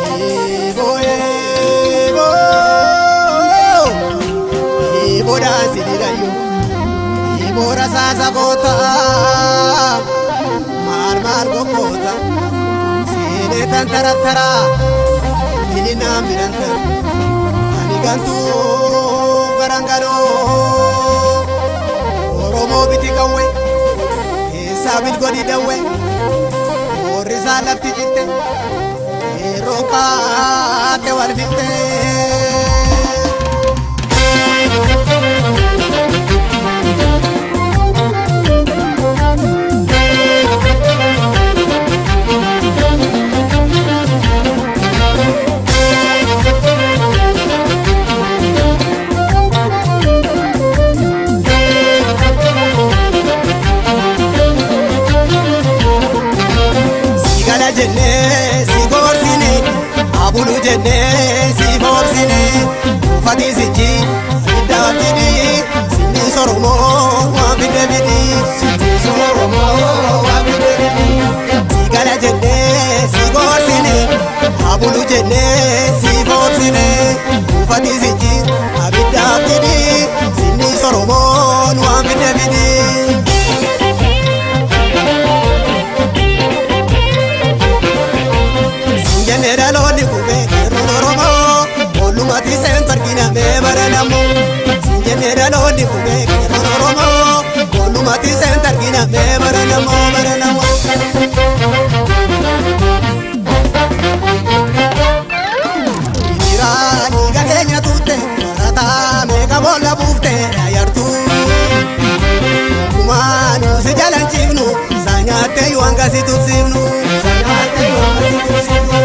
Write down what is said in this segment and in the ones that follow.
Eeboo eeboo eeboo daansi didayyo eeboo rasaasa goota maal maal goggoota seenee tan tarattara milinaan birantar ani gantuu garangaloo oromoo biti qawwe shaabil godhi dawwe warri isaa lafti jitte yeroo qaadde wal fixxee. Uffati sichi abidda fidi sinni soromoo waan fide fidi Sanyaattee waan kasii tursiifnu. Sanyaattee waan kasii tursiifnu.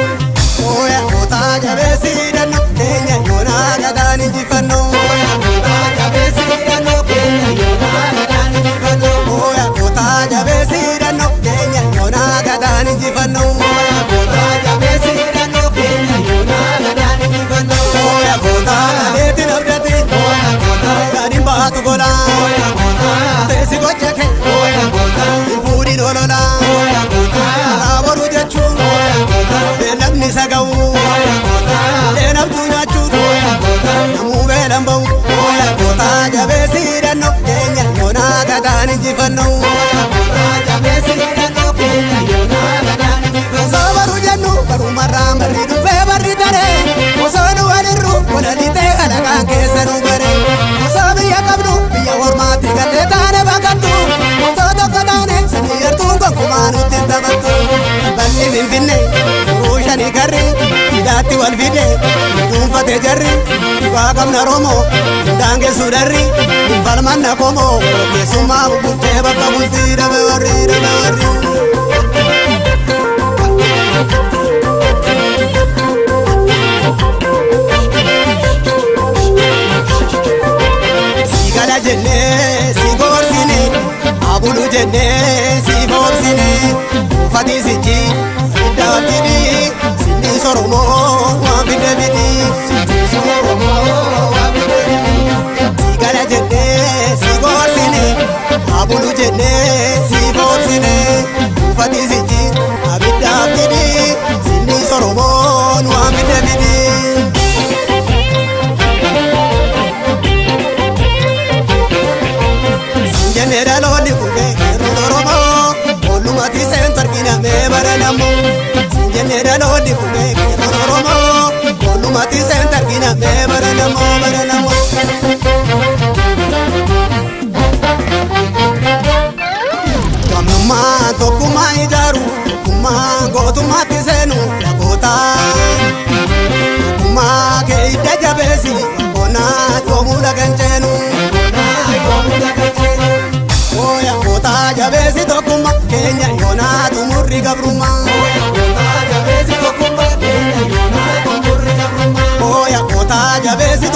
Mooya kutaa jabeessii danna keenya yoonaa dhadhaan injifannoo. Mooya kutaa jabeessii danna keenya yoonaa dhadhaan injifannoo. Mooya kutaa jabeessii danna keenya yoonaa dhadhaan injifannoo. Mooya kutaa jabeessii danna keenya yoonaa dhadhaan injifannoo. Mooya kutaa dhabeetti nabdatti. Mooya kutaa dhabeetti baatu golaa. irratti wal fide jarri waaqabna romoo daangeessuu darri balmanna si gorsine abulu jennee si sinni.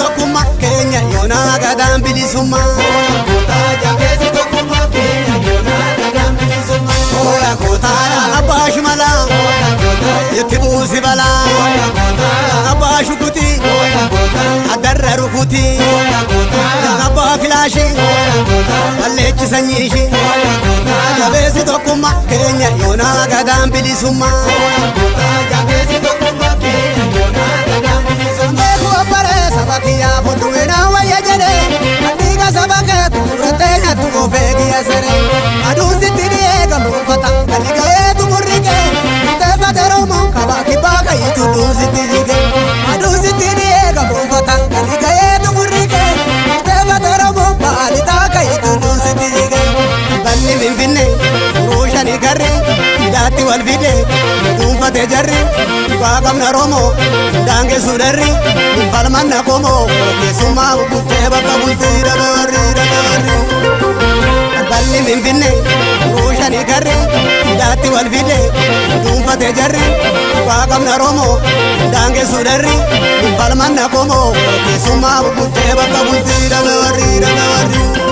Jabeessi tokkummaa keenya yoonaa gadaan bilisummaa. Ooya kootaa abbaa shimalaa itti buusi balaa. Abbaa shukutii addarra rukutii. Abbaa filaashii balleechi sanyii ishee jabeessi tokkummaa keenya yoonaa gadaan bilisummaa. Beeku naa wayya jedhee dhiiga saba kee kutuurattee nyattu ofee kiyya seree aduun sitti dhiyee galuufata galii ga'ee tumurri kee murteeffate roomoo kabaa kibbaa kayyi tulluun sitti jigee aduun sitti dhiyee galuufata galii ga'ee tumurri kee murteeffate roomoo baalitaa kayyi tulluun sitti jigee balli finfinnee furuu shanii garree hidhaatti wal fidee mate jarri waaqabna romoo daangeessu darri falmanna komoo keessumaa buttee bakka bultii dabarri dabarri. Balli finfinne ruushanii karre daatti wal fide duunfate jarri waaqabna romoo daangeessu darri falmanna komoo keessumaa buttee bakka bultii dabarri dabarri.